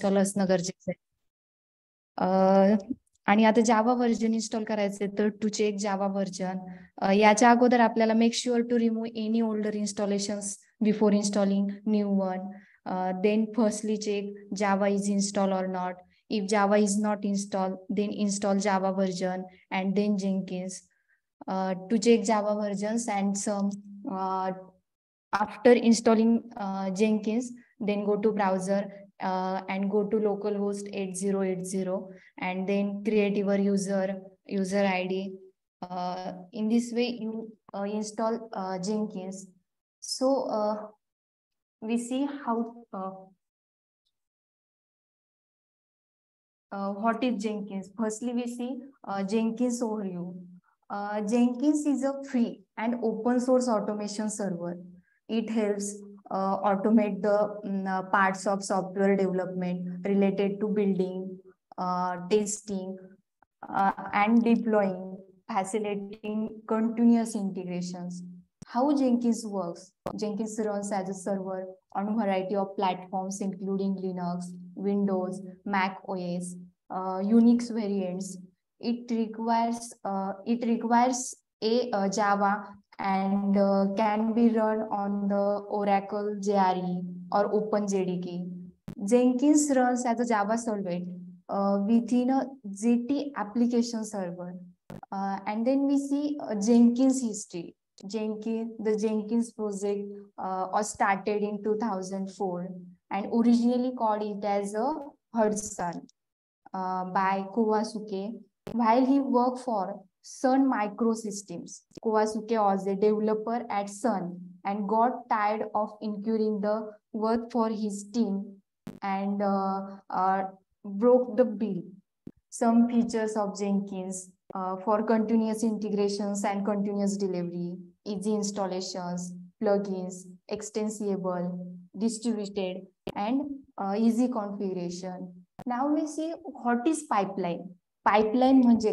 Install असणं गरजेचं. आहे आणि आता जावा व्हर्जन इन्स्टॉल करायचं तर टू चेक जावा व्हर्जन याच्या अगोदर आपल्याला make sure to remove any older installation before installing new one then firstly check Java is install or not if Java is not install then install Java version and then Jenkins to check Java versions and some after installing Jenkins then go to browser uh, and go to localhost 8080 and then create your user user id uh, in this way you uh, install uh, jenkins. So uh, we see how uh, what is jenkins? Firstly we see jenkins overview. Jenkins is a free and open source automation server. It helps automate the um, parts of software development related to building, uh, testing, uh, and deploying, facilitating continuous integrations. How Jenkins works? Jenkins runs as a server on a variety of platforms, including Linux, Windows, Mac OS, uh, Unix variants. It requires uh, it requires a, a Java and uh, can be run on the Oracle JRE or OpenJDK. Jenkins runs as a Java servlet uh, within a ZT application server. Uh, and then we see Jenkins history. Jenkins, the Jenkins project uh, was started in 2004 and originally called it as a Hudson uh, by Kohsuke while he worked for Sun Microsystems. Kohsuke was a developer at Sun and got tired of incurring the work for his team and uh, uh, broke the bill. Some features of Jenkins uh, for continuous integrations and continuous delivery, easy installations, plugins, extensible, distributed, and uh, easy configuration. Now we see what is pipeline. Pipeline means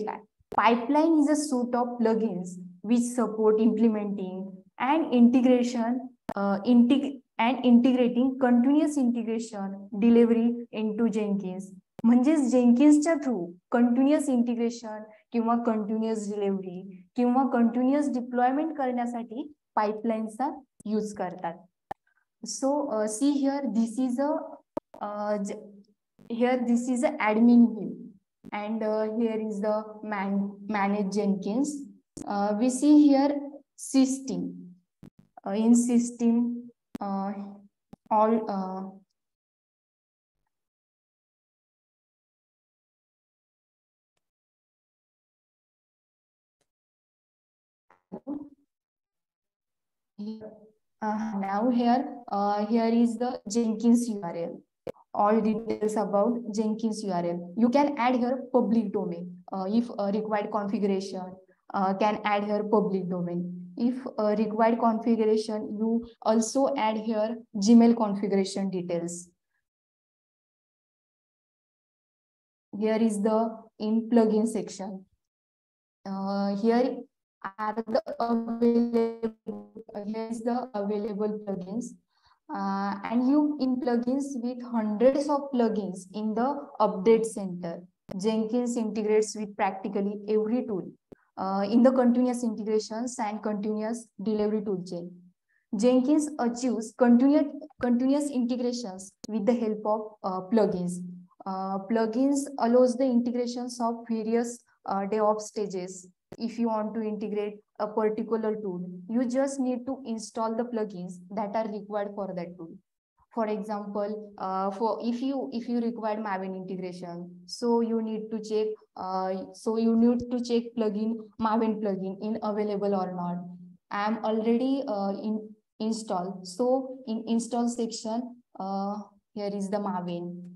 Pipeline is a suite of plugins which support implementing and integration uh, integ and integrating continuous integration delivery into Jenkins. म्हणजेच जेंकिन्सच्या through continuous integration किंवा continuous delivery किंवा continuous deployment करण्यासाठी पाईपलाईनचा use करतात so see here this is a here this is a admin view and uh, here is the man manage Jenkins. Uh, we see here system. Uh, in system, all uh, now here uh, here is the Jenkins URL all details about Jenkins URL. You can add here public domain uh, if uh, required configuration uh, can add here public domain. If required configuration, you also add here Gmail configuration details. Here is the in plugin section. Uh, here are the available, here is the available plugins uh, and you in plugins with hundreds of plugins in the update center. Jenkins integrates with practically every tool uh, in the continuous integrations and continuous delivery toolchain. Jenkins achieves continuous, continuous integrations with the help of uh, plugins. Uh, plugins allows the integrations of various uh, DevOps stages. If you want to integrate a particular tool, you just need to install the plugins that are required for that tool. For example, uh, for if you if you require Maven integration, so you need to check uh, so you need to check plugin Maven plugin in available or not. I am already uh, in install. So in install section, uh, here is the Maven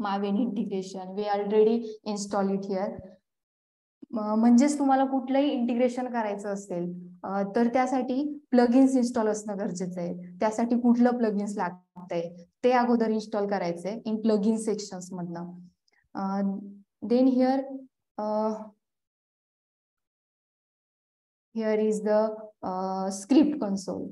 Maven integration. We already install it here. म्हणजेच तुम्हाला कुठलंही integration करायचं असेल तर त्यासाठी plugins install असणं गरजेचं आहे. त्यासाठी कुठलं प्लगइन्स लागतंय ते अगोदर इन्स्टॉल करायचंय इन प्लगइन सेक्शन्स मधनं. Then here here is the script console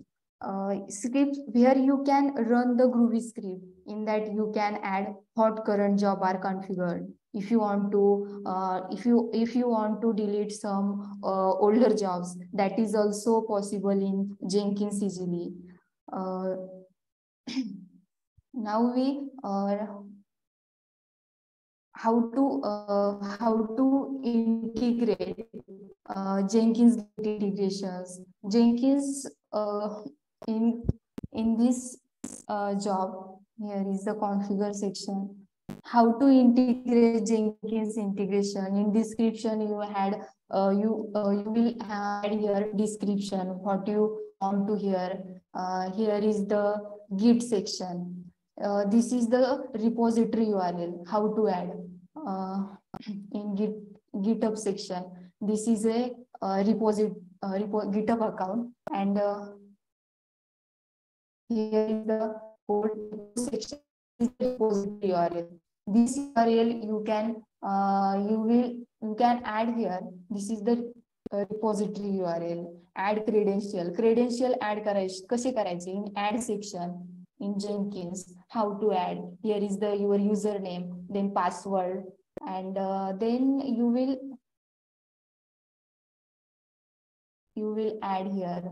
script here you can run the groovy script in that you can add hot current job are configured. If you want to uh, if you if you want to delete some uh, older jobs that is also possible in jenkins easily. Uh, now we uh, how to uh, how to integrate uh, jenkins integrations. Jenkins in in this job here is the configure section how to integrate Jenkins integration. In description, you had uh, you uh, you will add here description what you want to hear. Uh, here is the Git section. Uh, this is the repository URL. How to add uh, in Git GitHub section. This is a uh, repository repo GitHub account and here is the code section URL this URL you can uh, you will you can add here. This is the uh, repository URL. Add credential. Credential add करायचे कसे करायचे in add section in Jenkins. How to add? Here is the your username, then password, and uh, then you will you will add here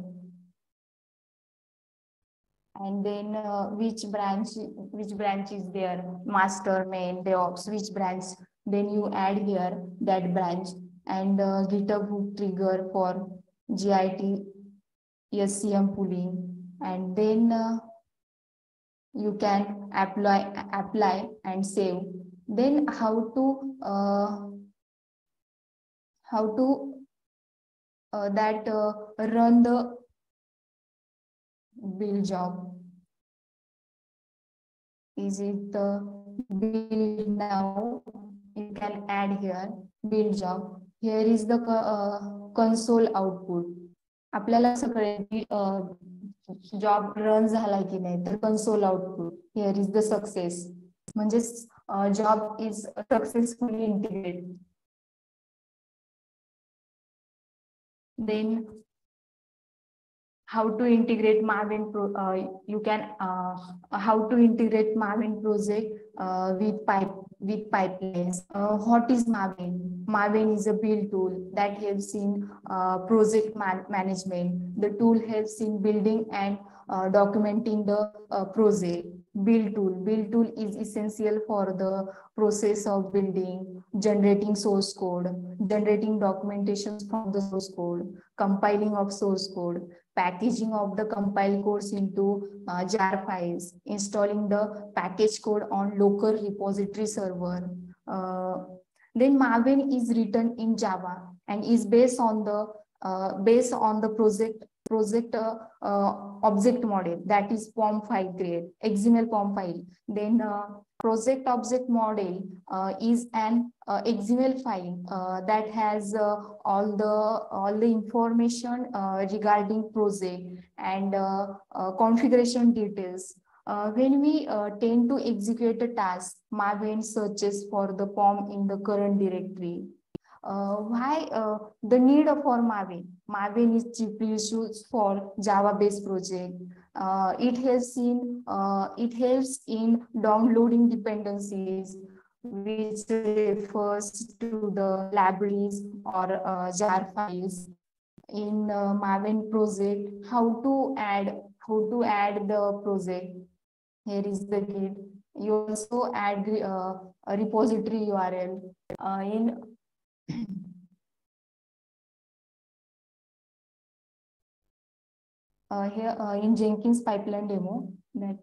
and then uh, which branch which branch is there? Master main devops which branch? Then you add here that branch and uh, github hook trigger for git scm polling. And then uh, you can apply apply and save. Then how to uh, how to uh, that uh, run the bill job. Is it the bill now? You can add here bill job. Here is the uh, console output. आपल्याला सगळे job run झाला की नाही तर console output here is the success म्हणजे job is successfully integrate then how to integrate Maven pro, uh, you can uh, how to integrate Maven project uh, with pipe with pipelines. Uh, what is Maven? Maven is a build tool that helps in uh, project man management. The tool helps in building and uh, documenting the project build tool build tool is essential for the process of building generating source code generating documentation from the source code compiling of source code packaging of the compiled codes into uh, jar files installing the package code on local repository server uh, then maven is written in java and is based on the uh, based on the project project uh, uh, object model that is POM file create, XML POM file. Then uh, project object model uh, is an uh, XML file uh, that has all the all the information regarding project and configuration details. when we tend to execute a task, Maven searches for the POM in the current directory. Uh, why uh, the need for Maven? Maven is chiefly used for Java-based project. Uh, it helps in it helps in downloading dependencies, which refers to the libraries or jar files in uh, Maven project, how to add how to add the project. Here is the git. You also add uh, a repository URL. Uh, in uh, here uh, in Jenkins pipeline demo, that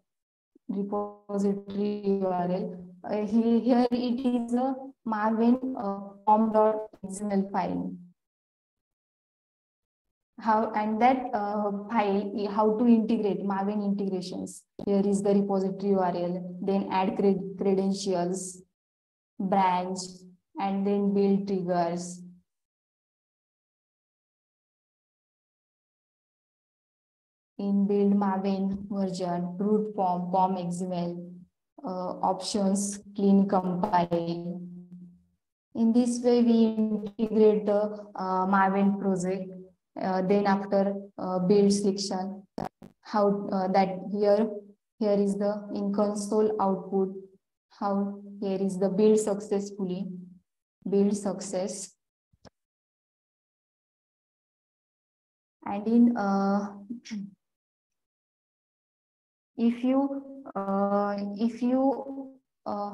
repository URL, uh, here, it is a Maven uh, pom.xml file. How and that uh, file, how to integrate Maven integrations. Here is the repository URL, then add cred credentials, branch, and then build triggers. In build Maven version, root POM, POM XML, uh, options, clean compile. In this way, we integrate the uh, Maven project. Uh, then after uh, build selection, how uh, that here here is the in console output how here is the build successfully build success. And in uh, if you uh, if you uh,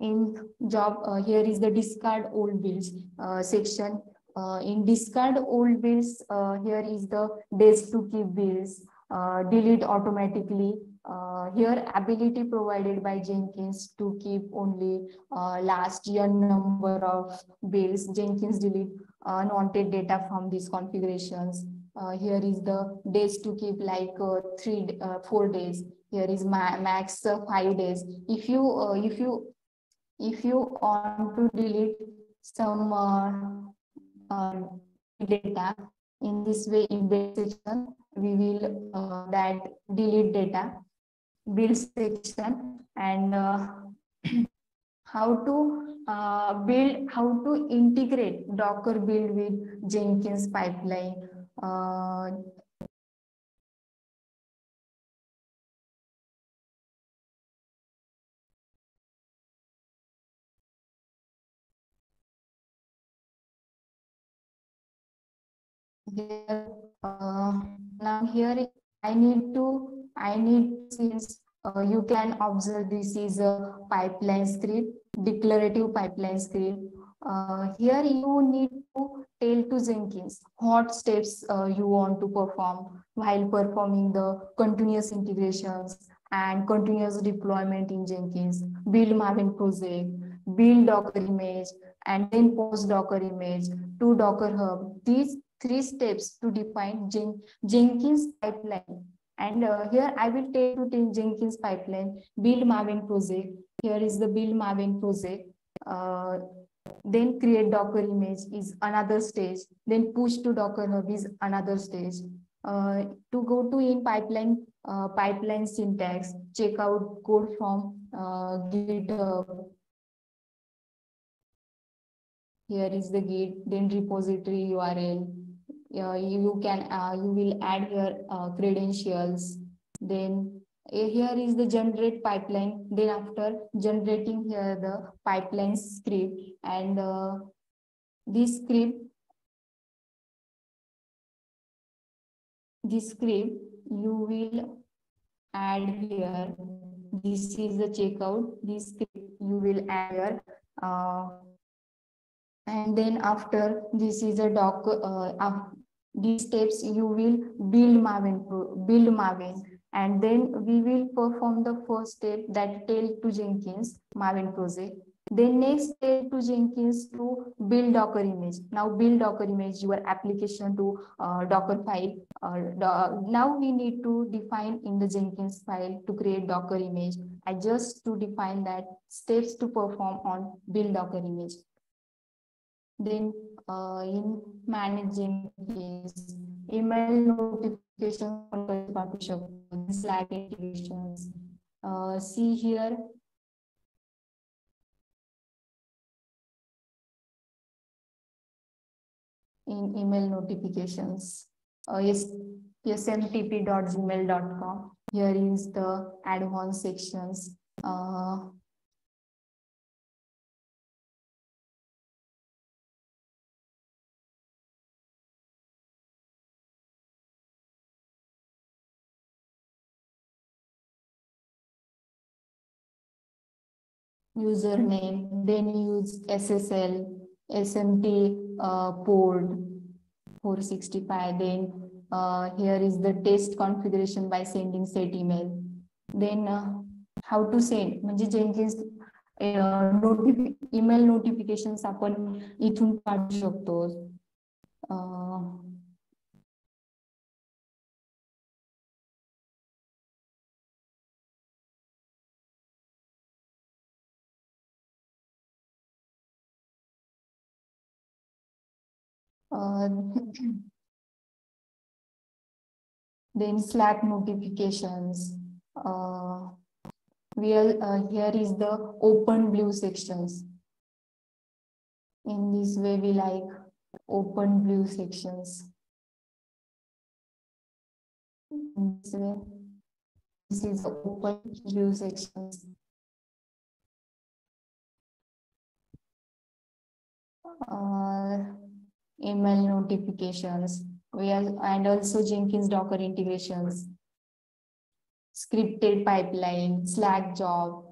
in job uh, here is the discard old bills uh, section. Uh, in discard old bills uh, here is the days to keep bills uh, delete automatically. Uh, here ability provided by Jenkins to keep only uh, last year number of bills. Jenkins delete unwanted data from these configurations. here is the days to keep like three, four days. Here is ma max five days. If you, if you, if you want to delete some um, data in this way in this section we will uh, that delete data build section and uh, how to uh, build how to integrate docker build with jenkins pipeline uh, here uh, now here I need to, I need since uh, you can observe this is a pipeline script, declarative pipeline script. Uh, here you need to tell to Jenkins what steps uh, you want to perform while performing the continuous integrations and continuous deployment in Jenkins, build Maven project, build Docker image, and then post Docker image to Docker Hub. These three steps to define Jen Jenkins pipeline. And uh, here I will take to Jenkins pipeline, build Maven project. Here is the build Maven project. Uh, then create Docker image is another stage. Then push to Docker Hub is another stage. Uh, to go to in pipeline uh, pipeline syntax, check out code from uh, GitHub. Here is the Git, then repository URL, uh, you can uh, you will add your uh, credentials. Then uh, here is the generate pipeline. Then after generating here the pipeline script and uh, this script this script you will add here. This is the checkout. This script you will add here. Uh, and then after this is a doc uh, these steps you will build Maven, build Maven, and then we will perform the first step that tell to Jenkins Maven project. Then next step to Jenkins to build Docker image. Now build Docker image, your application to uh, Docker file. Uh, now we need to define in the Jenkins file to create Docker image. I just to define that steps to perform on build Docker image. Then uh, in managing his email notifications, Slack integrations. Uh, see here. In email notifications, uh, yes, smtp.gmail.com. Here is the advanced sections. Uh, username, then use SSL, SMT uh, port 465. Then uh, here is the test configuration by sending set email. Then uh, how to send म्हणजे Jenkins नोटिफि email notifications आपण इथून काढू शकतो Uh, then Slack notifications. Uh, we are, uh, here is the open blue sections. In this way, we like open blue sections. this way. This is open blue sections. Uh, email notifications. We are and also Jenkins Docker integrations. Scripted pipeline, Slack job,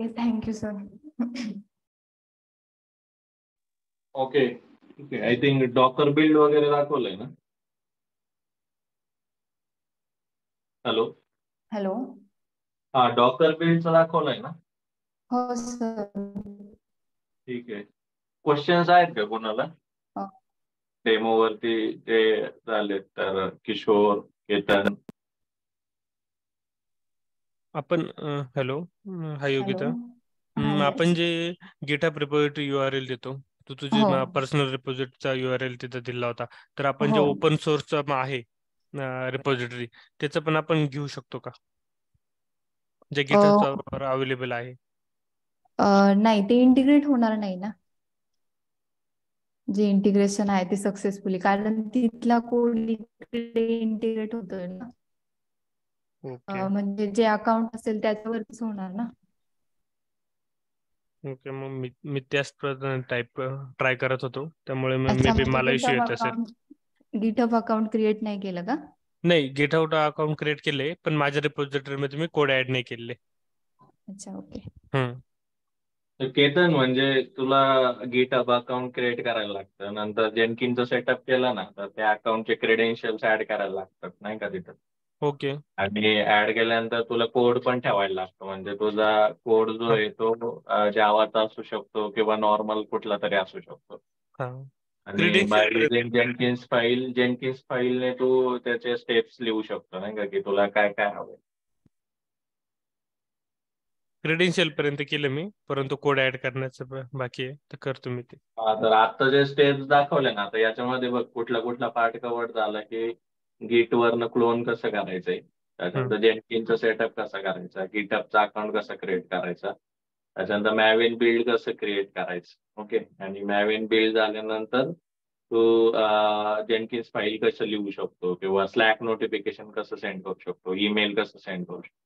Okay, thank you, sir. Okay ठीक आहे I think Docker build वगैरे दाखवलंय ना hello. Hello. हा Docker बिल्डचा दाखवलाय ना? हो सर. ठीक आहे. क्वेश्चन्स आहेत का कोणाला? हो. डेमो वरती जे झाले तर किशोर केतन. आपण हॅलो. हाय योगिता. हा, आपण. जे GitHub repository U R L देतो तो तुझे हो. पर्सनल रिपॉझिटरीचा यू आर एल तिथं दिला होता. तर आपण जे हो. ओपन सोर्सचा आहे रिपॉझिटरी त्याचं पण आपण घेऊ शकतो का? जे गिटहबवर अवेलेबल आहे. नाही ते इंटिग्रेट होणार नाही ना? जे इंटिग्रेशन आहे ते सक्सेसफुली कारण तिथला कोड इंटिग्रेट होतोय ना? म्हणजे जे अकाउंट असेल त्याच्यावरतीच होणार ना? ओके मग मी मी त्याच टाईप ट्राय करत होतो. त्यामुळे मे अच्छा बी मला इश्यू म्हणजे येत असेल. गिटहब अकाउंट क्रिएट नाही केलं का? नाही गिटहब अकाउंट क्रिएट केले पण माझ्या रिपॉझिटरी मध्ये मी कोड ऍड नाही केले. अच्छा ओके केतन म्हणजे तुला गिटहब अकाउंट क्रिएट करायला लागतं. नंतर जेनकिनचं सेटअप केलं ना तर त्या अकाउंटचे क्रेडेन्शियल्स ऍड करायला लागतात नाही का तिथं? ओके आणि ऍड केल्यानंतर तुला कोड पण ठेवायला लागतो. म्हणजे तुझा कोड जो आहे तो जावाचा असू शकतो किंवा नॉर्मल कुठला तरी असू शकतो. हा. आणि जेनकिन्स फाईल जेनकिन्स फाईलने तू त्याचे स्टेप्स लिहू शकतो नाही का? की तुला काय काय हवं क्रेडेन्शियल पर्यंत केलं मी परंतु कोड ऍड करण्याचं बाकी आहे तर करतो मी ते. हा, तर आता जे स्टेप्स दाखवले ना आता याच्यामध्ये बघ कुठला कुठला पार्ट कव्हर झाला की गिट वरनं क्लोन कसं करायचंय? त्याच्यानंतर जेनकिनचा सेटअप कसा करायचा? गिटअपचा अकाउंट कसा क्रिएट करायचा? त्याच्यानंतर मॅवेन बिल्ड कसं क्रिएट करायचं? ओके आणि मॅवेन बिल्ड झाल्यानंतर तू जेनकिन्स फाईल कसं लिहू शकतो? किंवा स्लॅक नोटिफिकेशन कसं सेंड करू शकतो? ईमेल कसं सेंड करू शकतो?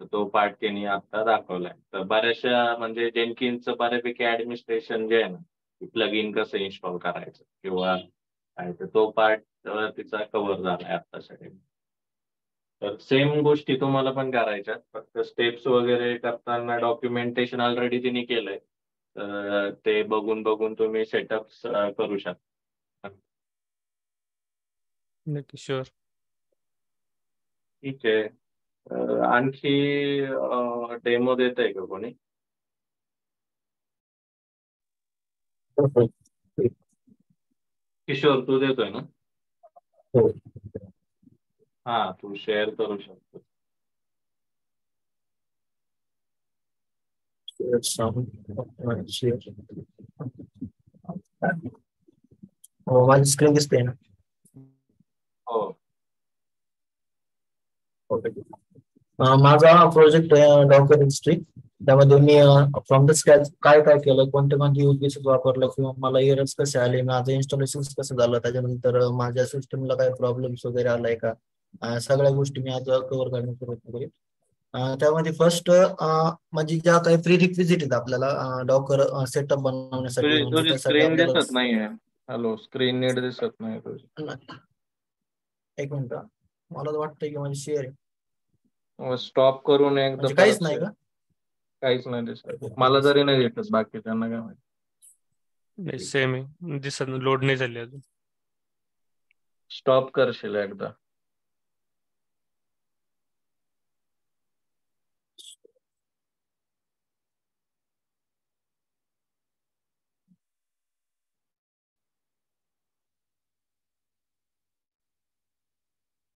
तर तो पार्ट त्यांनी आता दाखवलाय. तर बऱ्याचशा म्हणजे जेनकिन्सचं बऱ्यापैकी ऍडमिनिस्ट्रेशन जे आहे ना प्लग इन कसं इन्स्टॉल करायचं? किंवा तो पार्ट तिचा कव्हर झालाय आत्तासाठी. तर सेम गोष्टी तुम्हाला पण करायच्या फक्त स्टेप्स वगैरे करताना डॉक्युमेंटेशन ऑलरेडी तिने केलंय. तर ते बघून बघून तुम्ही सेटअप करू शकता. नक्की शुअर ठीक आहे. आणखी डेमो देत आहे का कोणी? किशोर तू देतोय ना? हा तू शेअर करू शकतो माझी स्क्रीन दिसते ना हो? ओके माझा प्रोजेक्ट हिस्ट्री। त्यामध्ये मी फ्रॉम द स्क्रॅच काय काय केलं कोणते कोणते यूज़ केसेस वापरलं किंवा मला एरर्स कसे आले माझं इन्स्टॉलेशन कसं झालं त्याच्यानंतर माझ्या सिस्टमला काय प्रॉब्लेम्स वगैरे आलाय का? सगळ्या गोष्टी मी आज कव्हर करण्याचा प्रयत्न करेन. अं, त्यामध्ये फर्स्ट म्हणजे ज्या काही प्री रिक्विजिट आहेत आपल्याला डॉकर सेटअप बनवण्यासाठी म्हणजे स्क्रीन आपल्याला दिसत नाहीये. हॅलो स्क्रीन नीट दिसत नाही. एक मिनिट मला तर वाटतंय की माझी शेअर आहे. स्टॉप करून एकदा म्हणजे काहीच नाही. का? काहीच नाही दिसत. मला जरी नाही येतच बाकी त्यांना काय माहिती. नाही सेम आहे. दिसत लोड नाही झाली अजून. स्टॉप करशील एकदा.